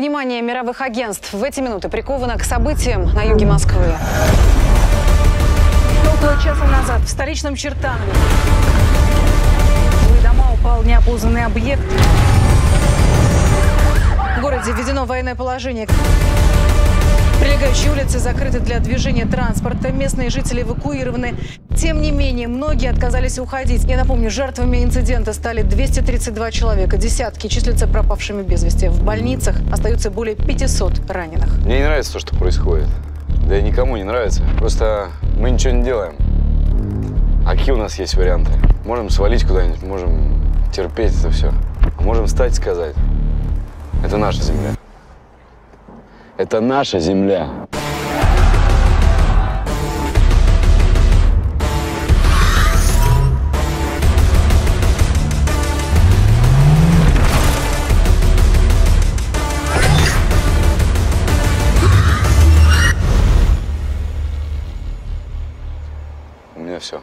Внимание мировых агентств в эти минуты приковано к событиям на юге Москвы. Около часа назад в столичном Чертанове в дома упал неопознанный объект. В городе введено военное положение. Прилегающие улицы закрыты для движения транспорта. Местные жители эвакуированы. Тем не менее, многие отказались уходить. Я напомню, жертвами инцидента стали 232 человека. Десятки числятся пропавшими без вести. В больницах остаются более 500 раненых. Мне не нравится то, что происходит. Да и никому не нравится. Просто мы ничего не делаем. А какие у нас есть варианты? Можем свалить куда-нибудь, можем терпеть это все. А можем встать и сказать, это наша земля. Это наша земля. У меня все.